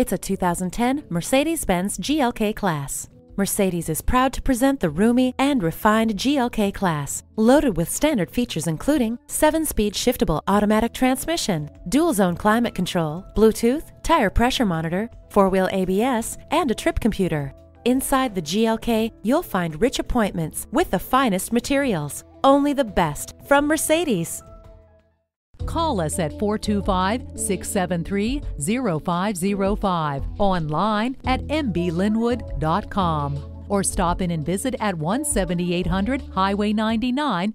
It's a 2010 Mercedes-Benz GLK Class. Mercedes is proud to present the roomy and refined GLK Class, loaded with standard features including 7-speed shiftable automatic transmission, dual-zone climate control, Bluetooth, tire pressure monitor, four-wheel ABS, and a trip computer. Inside the GLK, you'll find rich appointments with the finest materials. Only the best from Mercedes. Call us at 425 673 0505, online at mblynnwood.com, or stop in and visit at 17800 Highway 99